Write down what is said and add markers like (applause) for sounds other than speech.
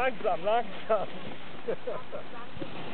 Langsam, langsam. (laughs)